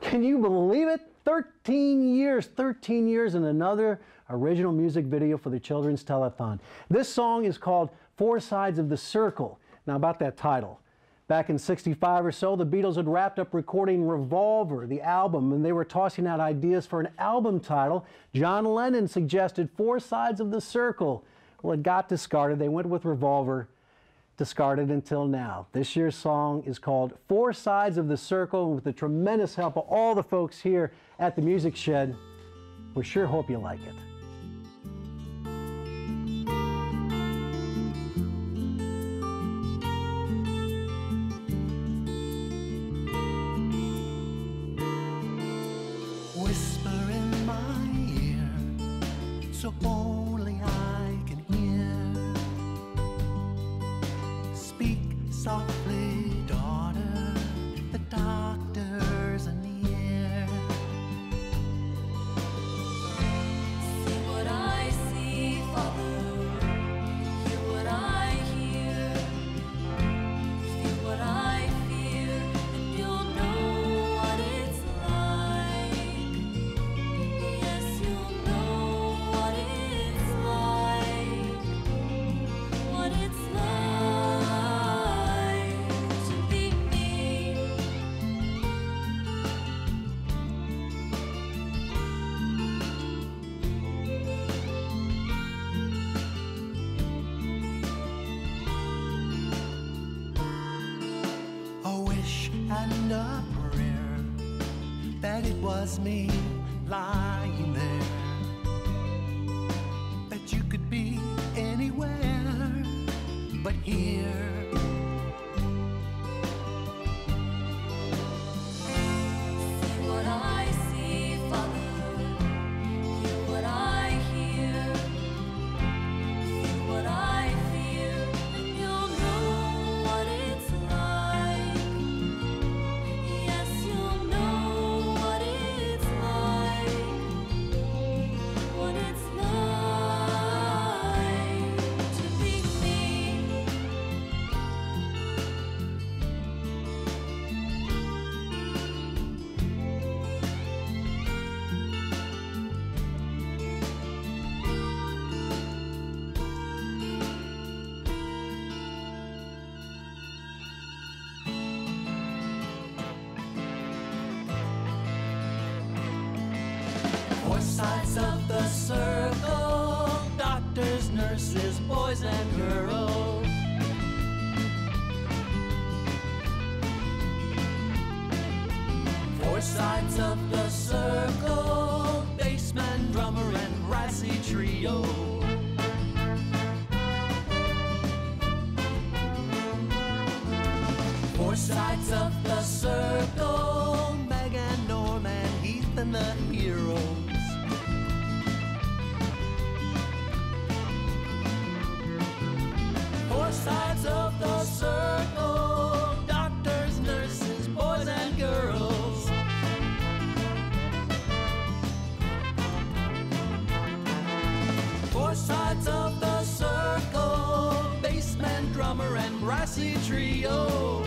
Can you believe it? 13 years, 13 years and another original music video for the Children's Telethon. This song is called Four Sides of the Circle. Now about that title. Back in 65 or so, the Beatles had wrapped up recording Revolver, the album, and they were tossing out ideas for an album title. John Lennon suggested Four Sides of the Circle. Well, it got discarded. They went with Revolver, discarded until now. This year's song is called Four Sides of the Circle, with the tremendous help of all the folks here at the Music Shed, we sure hope you like it. song was me lying there. That you could be anywhere but here. Sides of the circle doctors, nurses, boys, and girls. Four sides of the circle bassman, drummer, and brassy trio. Four sides of the circle Meg and Norman, Heath, and the classy trio.